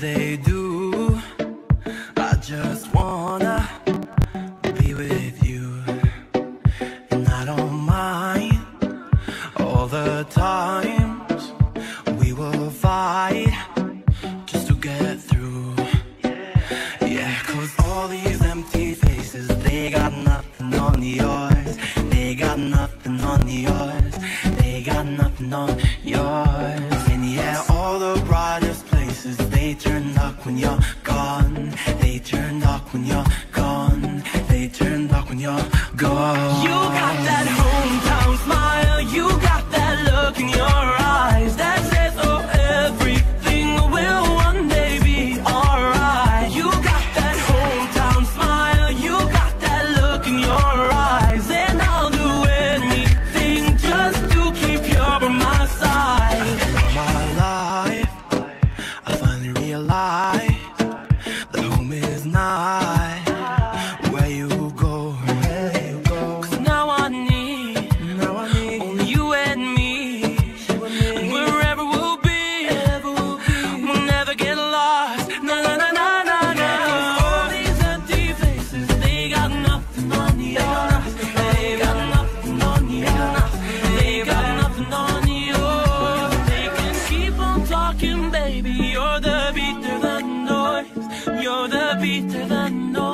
they do. I just wanna be with you. And I don't mind all the times We will fight just to get through. Yeah, cause all these empty faces They got nothing on yours They got nothing on yours They got nothing on yours when you're gone. They turn dark when you're gone. They turn dark when you're gone. You got that hometown smile, you got that look in your eyes that says, oh, everything will one day be alright. You got that hometown smile, you got that look in your eyes, and I'll do anything just to keep you by my side. my life, I finally realized The beat the.